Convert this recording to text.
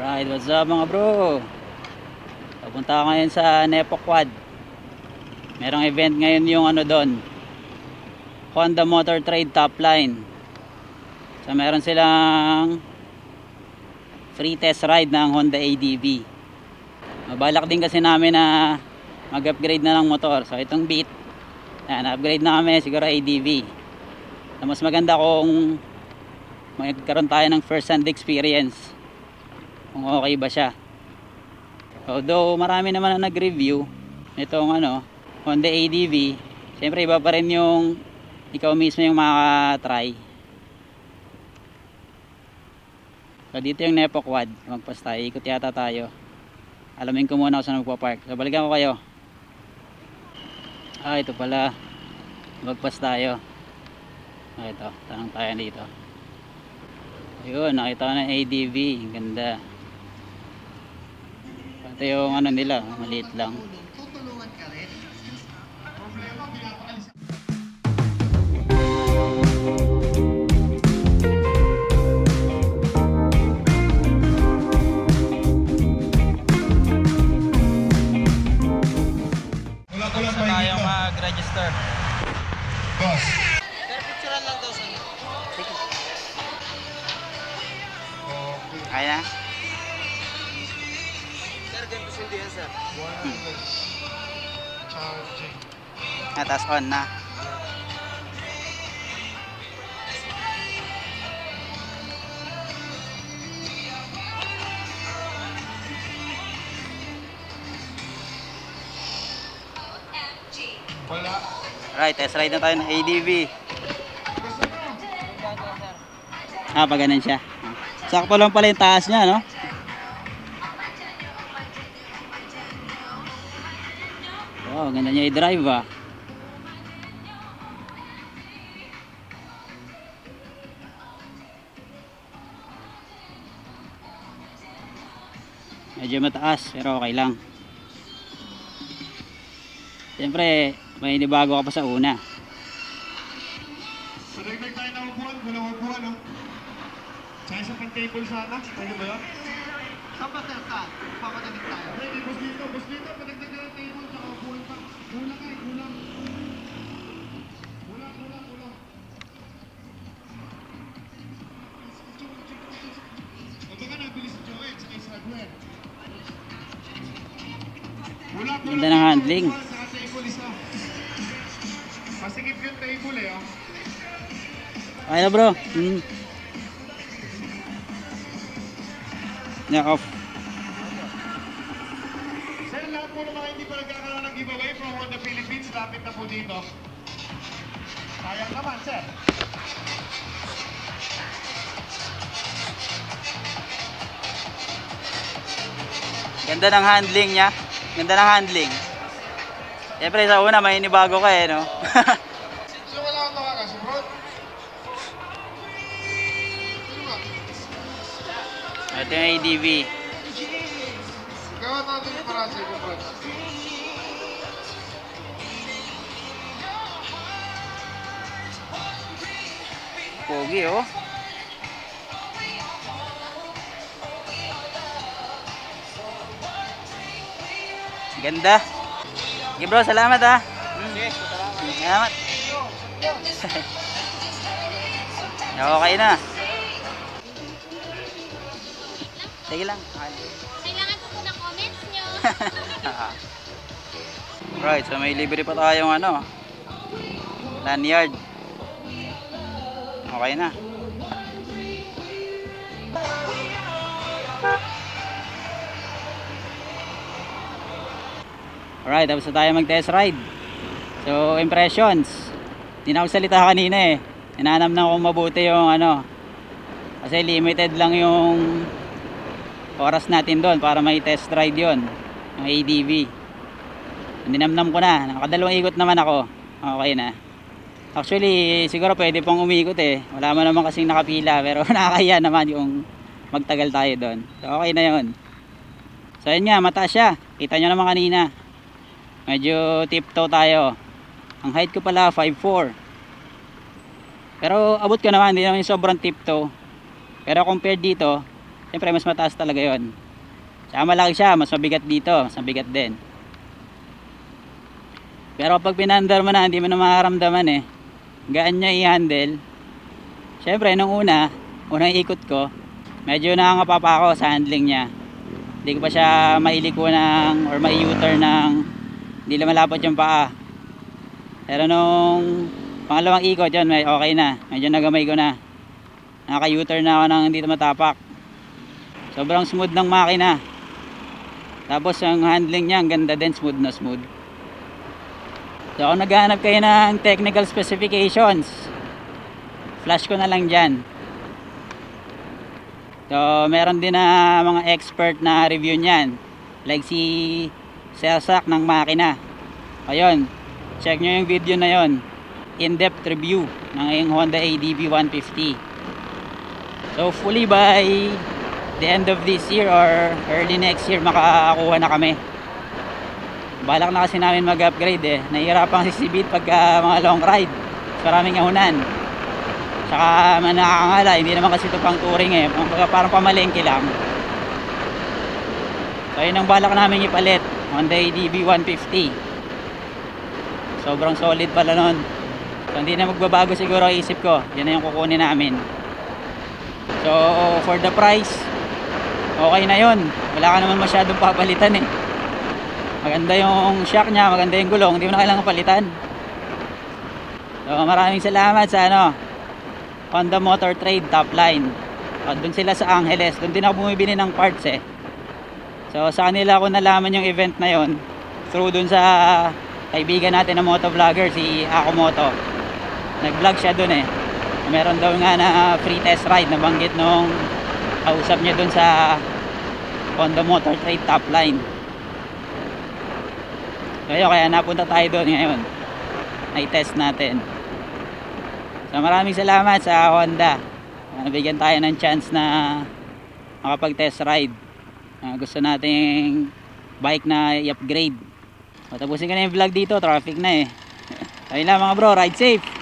Alright, what's up mga bro? Papunta ako ngayon sa Nepo Quad. Merong event ngayon yung ano doon. Honda Motor Trade Top Line. So meron silang free test ride ng Honda ADV. Mabalak din kasi namin na mag-upgrade na ng motor. So itong Beat, yan, upgrade na kami siguro ADV. So, mas maganda kung magkaroon tayo ng first hand experience kung okay ba siya. Although marami naman na nag-review nitong ano Honda ADV syempre iba pa rin yung ikaw mismo yung makaka-try. So dito yung Nepo Quad. Magpas tayo. Ikot yata tayo. Alamin ko muna ako sa nagpa-park so balikan ko kayo. Ah ito pala. Magpas tayo. Ah ito. Tanong tayo dito. Ayun nakita ko ng ADV ang ganda ito yung ano nila maliit lang. Ka rin. Problema, pinapaalis Wala ko lang Gusto tayo mag-register Boss. kaya Charging. natas on na Wala. right test ride na tayo ng ADV ah pag ganun siya sakto lang pala yung taas niya no wow ganda niya i-drive ah medyo mataas pero okay lang siyempre may inibago ka pa sa una So, dagdag tayo ng upuan. Walang upuan, no? Tsaka sa pang-table sana. Pwede ba yun? Saan ba, sir? Saan? Papatagin tayo. Pwede, bus dito. Padagdag na ng table. Tsaka upuan pa. Kulang eh. Kulang. Kulang, kulang, kulang. O baka nabilis si Joel. Tsaka si Gwen. Kulang, kulang. Ganda ng handling. Tsaka table isa. Masikip yung table eh, oh. Bro. Hmm. Yeah, off. Hindi pa nagkakaroon ng giveaway from Honda Philippines, lapit na po dito. Sayang naman, sir. Ganda ng handling niya. Ganda ng handling. Siyempre sa una may inibago ka eh, no? So, wala makakasunod? Ano ba? Ito yung ADV. Gawa natin yung parasa ko, Pogi oh. Ganda. Okay bro, salamat ah. Hmm. Salamat. okay na. Sige lang. Kailangan ko po ng comments nyo. right, so may libre pa tayong ano, lanyard. Okay na. Alright, tapos na tayo mag-test ride. So, impressions. Hindi na ako salita kanina eh. Inanam na akong mabuti yung ano. Kasi limited lang yung oras natin doon para may test ride yon Yung ADV. Ninamnam ko na. Nakadalawang ikot naman ako. Okay na. Actually, siguro pwede pang umikot eh. Wala man naman kasing nakapila. Pero nakakaya naman yung magtagal tayo doon. So, okay na yon So, yun nga. Mataas siya. Kita nyo naman kanina. Medyo tiptoe tayo. Ang height ko pala 5'4". Pero abot ko naman. Hindi naman yung sobrang tiptoe. Pero compared dito, Siyempre mas mataas talaga yon. Tsaka malaki siya, mas mabigat dito, mas mabigat din. Pero pag pinandar mo na, hindi mo na makaramdaman eh. Gaan niya i-handle. Siyempre, nung una, unang ikot ko, medyo nakangapa pa ako sa handling niya. Hindi ko pa siya mailiko ng, or mai U-turn ng, hindi lang malapot yung paa. Pero nung pangalawang ikot yun, may okay na. Medyo nagamay ko na. Naka U-turn na ako nang hindi matapak. Sobrang smooth ng makina. Tapos ang handling niya, ang ganda din, smooth na smooth. So kung naghahanap kayo ng technical specifications, flash ko na lang dyan. So meron din na mga expert na review niyan. Like si Selsak ng makina. Ayun, check nyo yung video na yon in-depth review ng yung Honda ADV 150 so fully by the end of this year or early next year makakakuha na kami balak na kasi namin mag-upgrade eh. Nahihirapan si Sibit pagka mga long ride. Maraming ahunan. Saka man nakakangala hindi naman kasi ito pang touring eh. Parang pamalengke lang. So yun ang balak namin ipalit. Honda ADV 150 sobrang solid pala nun. So hindi na magbabago siguro isip ko. Yan na yung kukunin namin. So for the price okay na yun. Wala ka naman masyadong papalitan eh maganda yung shock nya maganda yung gulong hindi mo na kailangan palitan. So maraming salamat sa ano Honda Motor Trade top line. O, dun sila sa Angeles dun din ako bumibili ng parts eh. So sa kanila ako nalaman yung event na yon through dun sa kaibigan natin na motovlogger si Ako Moto nag vlog siya dun eh. Meron daw nga na free test ride na banggit nung kausap niya dun sa Honda Motor Trade top line kaya kaya napunta tayo doon ngayon. Na-test natin. So maraming salamat sa Honda. Nabigyan tayo ng chance na makapag test ride. Uh, gusto nating bike na i-upgrade. Tapusin ko na yung vlog dito, traffic na eh. Ayun lang mga bro, ride safe.